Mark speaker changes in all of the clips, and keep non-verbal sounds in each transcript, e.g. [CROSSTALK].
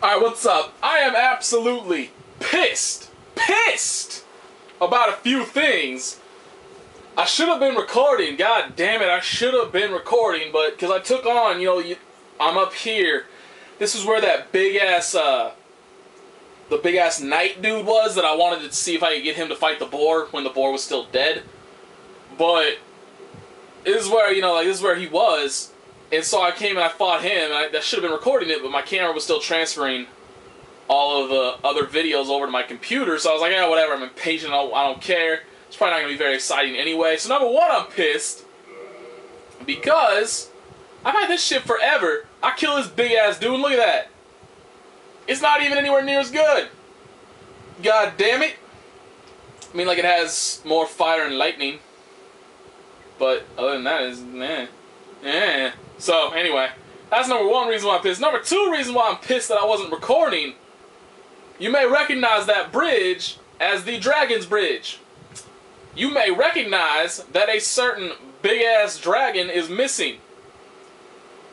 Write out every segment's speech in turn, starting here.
Speaker 1: Alright, what's up? I am absolutely pissed, pissed about a few things. I should have been recording, god damn it, I should have been recording, but because I took on, you know, you, I'm up here. This is where that big ass, uh, the big ass knight dude was that I wanted to see if I could get him to fight the boar when the boar was still dead. But this is where, you know, like, this is where he was. And so I came and I fought him, I, I should have been recording it, but my camera was still transferring all of the other videos over to my computer. So I was like, yeah, whatever. I'm impatient. I don't, I don't care. It's probably not going to be very exciting anyway. So number one, I'm pissed because I've had this shit forever. I kill this big ass dude. Look at that. It's not even anywhere near as good. God damn it. I mean, like it has more fire and lightning. But other than that, it's nah. Yeah. So anyway, that's number one reason why I'm pissed. Number two reason why I'm pissed that I wasn't recording. You may recognize that bridge as the Dragon's Bridge. You may recognize that a certain big ass dragon is missing.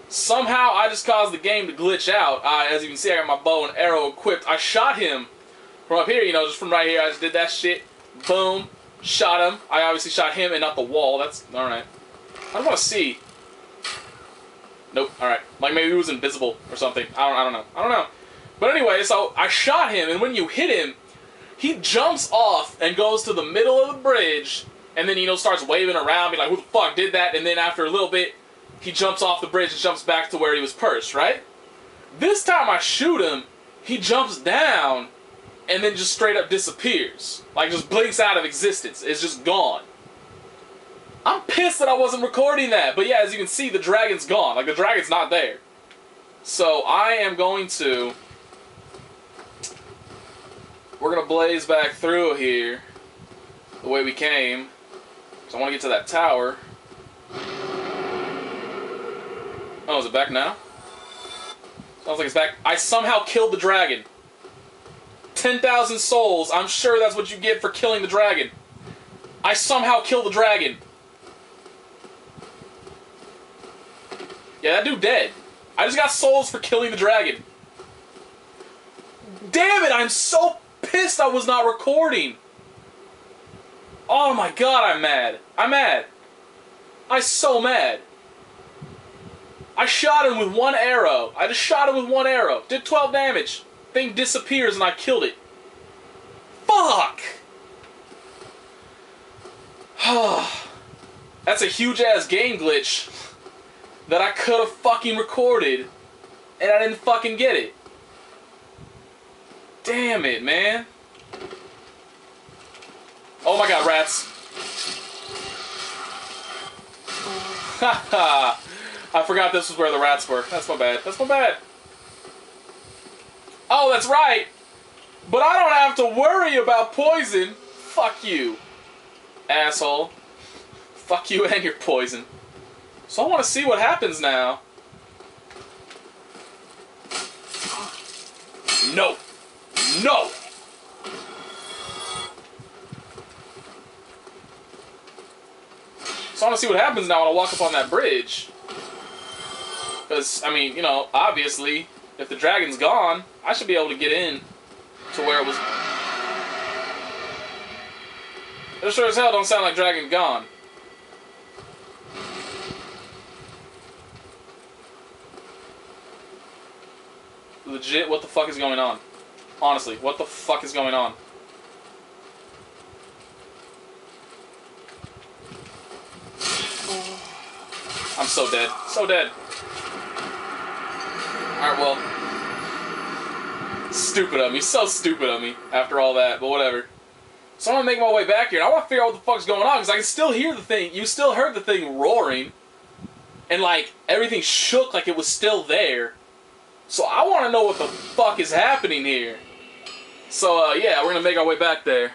Speaker 1: Somehow I just caused the game to glitch out. Uh, as you can see, I got my bow and arrow equipped. I shot him from up here, you know, just from right here. I just did that shit. Boom. Shot him. I obviously shot him and not the wall. That's alright. I don't want to see. Nope. All right. Like maybe he was invisible or something. I don't. I don't know. I don't know. But anyway, so I shot him, and when you hit him, he jumps off and goes to the middle of the bridge, and then you know starts waving around, be like, "Who the fuck did that?" And then after a little bit, he jumps off the bridge and jumps back to where he was perched. Right. This time I shoot him, he jumps down, and then just straight up disappears, like just blinks out of existence. It's just gone. I'm pissed that I wasn't recording that. But yeah, as you can see, the dragon's gone. Like, the dragon's not there. So, I am going to... We're going to blaze back through here the way we came. So I want to get to that tower. Oh, is it back now? Sounds like it's back. I somehow killed the dragon. 10,000 souls. I'm sure that's what you get for killing the dragon. I somehow killed the dragon. Yeah, that dude dead. I just got souls for killing the dragon. Damn it, I'm so pissed I was not recording. Oh my god, I'm mad. I'm mad. I'm so mad. I shot him with one arrow. I just shot him with one arrow. Did 12 damage. Thing disappears and I killed it. Fuck! [SIGHS] That's a huge ass game glitch that I could have fucking recorded and I didn't fucking get it. Damn it, man. Oh my god, rats. Haha. [LAUGHS] I forgot this was where the rats were. That's my bad. That's my bad. Oh, that's right. But I don't have to worry about poison. Fuck you, asshole. Fuck you and your poison. So I want to see what happens now. No. No. So I want to see what happens now when I walk up on that bridge. Because, I mean, you know, obviously, if the dragon's gone, I should be able to get in to where it was... It sure as hell don't sound like dragon gone. Legit, what the fuck is going on? Honestly, what the fuck is going on? I'm so dead. So dead. Alright, well. Stupid of me. So stupid of me after all that, but whatever. So I'm gonna make my way back here. and I want to figure out what the fuck's going on because I can still hear the thing. You still heard the thing roaring. And like, everything shook like it was still there. So I want to know what the fuck is happening here. So uh, yeah, we're gonna make our way back there.